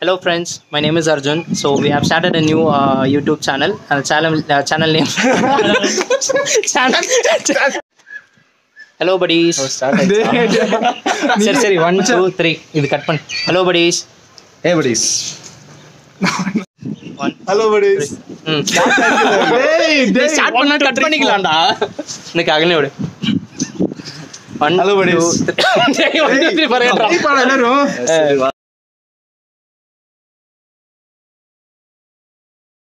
Hello friends, my name is Arjun. So we have started a new uh, YouTube channel. Uh, channel uh, channel name. channel. Hello buddies. சரி சரி one two three இது cut பண்ணு hello buddies Hey buddies. Hello buddies டேய் டேய் start பண்ணா பண்ணிக்கலாம்டா.